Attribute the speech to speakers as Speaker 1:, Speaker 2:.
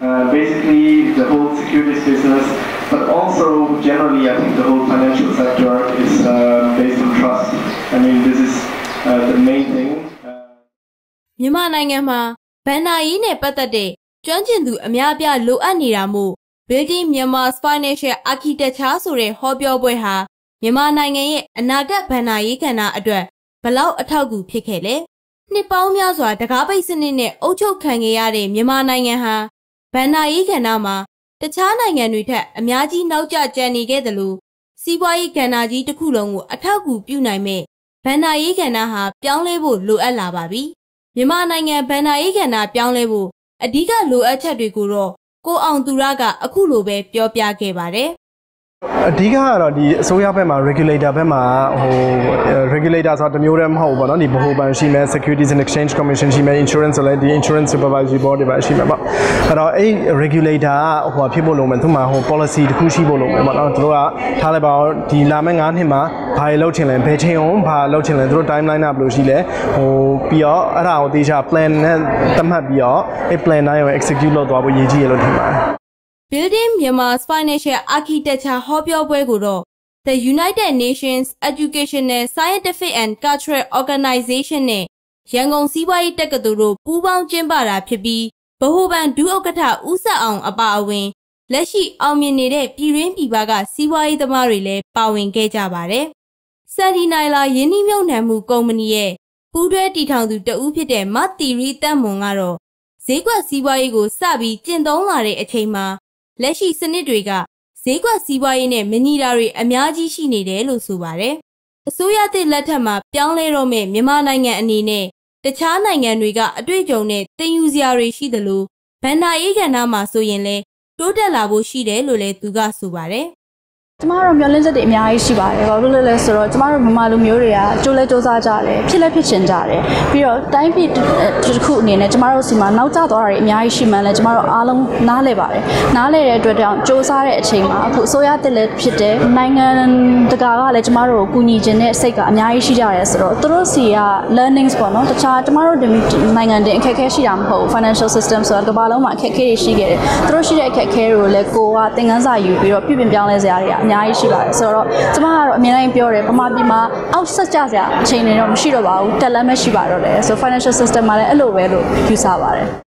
Speaker 1: Uh, basically, the whole securities business, but also generally, I think the whole financial sector is uh, based on trust. I mean, this is uh, the main thing. Uh,
Speaker 2: မြန်မာနိုင်ငံမှာဗန်နာရေးနဲ့ပတ်သက်တဲ့ကျွမ်းကျင်သူအများအပြားလိုအပ်နေတာမို့ Building Myanmar's Financial Architecture ဆိုတဲ့ဟောပြောပွဲဟာမြန်မာနိုင်ငံရဲ့အနာဂတ်ဗန်နာရေးကဏ္ဍအတွက်ဘလောက်အထောက်အကူဖြစ်ခဲ့လဲနှစ်ပေါင်းများစွာတကားပိတ်စနစ်နဲ့အုပ်ချုပ်ခံခဲ့ရတဲ့မြန်မာနိုင်ငံဟာ ဗန်နာရေးကဏ္ဍမှာတခြားနိုင်ငံတွေထက်အများကြီးနောက်ကျကျန်နေခဲ့တယ်လို့စီးပွားရေးကဏ္ဍကြီးတစ်ခုလုံးကိုအထောက်အကူပြုနိုင်မဲ့ဗန်နာရေးကဏ္ဍဟာပြောင်းလဲဖို့လိုအပ်လာပါပြီမြန်မာနိုင်ငံဗန်နာရေးကဏ္ဍပြောင်းလဲဖို့အဓိကလိုအပ်ချက်တွေကိုတော့ကိုအောင်သူရကအခုလိုပဲပြောပြခဲ့ပါတယ်
Speaker 3: အဓိကကတော့ဒီအစိုးရဘက်မှာ regulator ဘက်မှာဟို regulator ဆိုတာတစ်မျိုးတည်းမဟုတ်ဘူးပေါ့နော်ဒီဗဟိုဘဏ်ရှိမယ် Securities and Exchange Commission ရှိမယ် insurance ဆိုလည်းဒီ insurance supervisory board တွေပါရှိမယ်ပေါ့အဲ့တော့အဲ့ regulator ကဟိုဖြစ်ဖို့လုပ်မယ်သူမှဟို policy တစ်ခုရှိဖို့လုပ်မယ်ပေါ့နော်သူတို့ကထားလိုက်ပါတော့ဒီလာမယ့်9နှစ်မှာဘာတွေလုပ်ချင်လဲဘယ်ချိန်အောင်ဘာလုပ်ချင်လဲသူတို့ timeline ကဘယ်လိုရှိလဲဟိုပြီးတော့အဲ့ဒါကိုတေချာ plan နဲ့သတ်မှတ်ပြီးတော့အဲ့ plan တိုင်းကို execute လုပ်သွားဖို့ရည်ကြီးရလို့ထင်ပါတယ်
Speaker 2: Building Myanmar's Financial Architecture ဟောပြောပွဲကိုတော့ The United Nations Educational Scientific and Cultural Organization နဲ့ရန်ကုန်စီးပွားရေးတက္ကသိုလ်တို့ပူးပေါင်းကျင်းပတာဖြစ်ပြီးဗဟိုဘဏ်ဒုဥက္ကဋ္ဌဦးဆက်အောင်အပါအဝင်လက်ရှိအောင်မြင်နေတဲ့ပြည်ရင်းပြည်ပကစီးပွားရေးသမားတွေလည်းပါဝင်ခဲ့ကြပါတယ်။ဆန်ဒီနိုင်လာယင်းနှိမ့်မြုပ်နှံမှုကုမ္ပဏီရဲ့ပူးတွဲတည်ထောင်သူတဦးဖြစ်တဲ့မတ်တီရီတန့်မွန်ကတော့ဈေးကွက်စီးပွားရေးကိုစပြီးကျင့်သုံးလာတဲ့အချိန်မှာ လက်ရှိစနစ်တွေကဈေးကွက်စီးပွားရေးနဲ့မညီတာတွေအများကြီးရှိနေတယ်လို့ဆိုပါတယ်။အစိုးရသစ်လက်ထက်မှာပြောင်းလဲတော့မဲ့မြန်မာနိုင်ငံအနေနဲ့တခြားနိုင်ငံတွေကအတွေ့အကြုံနဲ့တင်ယူစရာတွေရှိသလိုဗန်နာအေးကဏ္ဍမှာဆိုရင်လည်းတိုးတက်လာဖို့ရှိတယ်လို့လည်းသူကဆိုပါတယ်။
Speaker 4: ကျမတို့မျောလင့်ချက်တွေအများကြီးရှိပါတယ်။ဘာလို့လဲလဲဆိုတော့ကျမတို့မြန်မာလူမျိုးတွေကကြိုးလဲကြိုးစားကြတယ်ဖြစ်လဲဖြစ်ချင်ကြတယ်။ပြီးတော့တိုင်းပြည်တစ်ခုအနေနဲ့ကျမတို့စီမှာနောက်ကျသွားတာတွေအများကြီးရှိမှန်းလဲကျမတို့အားလုံးနားလည်ပါတယ်။နားလည်တဲ့အတွက်ကြောင့်စ조사တဲ့အချိန်မှာအခုအစိုးရတက်လက်ဖြစ်တဲ့နိုင်ငံတကာကလည်းကျမတို့ကိုကူညီခြင်းတဲ့စိတ်ကအများကြီးရှိကြတယ်ဆိုတော့သူတို့စီက learnings ပေါ့နော်တခြားကျမတို့နိုင်ငံတင်အခက်အခဲရှိတာမဟုတ်ဘူး financial system ဆိုတာကမ္ဘာလုံးမှာအခက်အခဲတွေရှိခဲ့တယ်။သူတို့ရှိတဲ့အခက်အခဲတွေကိုလည်းကိုကသင်ခန်းစာယူပြီးတော့ပြုပြင်ပြောင်းလဲစရာတွေကအများကြီးရှိပါတယ်ဆိုတော့ကျမကတော့အများကြီးပြောတယ်ပမာပြည်မှာအောက်ဆက်ကြစရာအချိန်တွေတော့မရှိတော့ပါဘူးတက်လမ်းမရှိပါတော့လေဆို financial system မှာလည်းအဲ့လိုပဲလို့ယူဆပါတယ်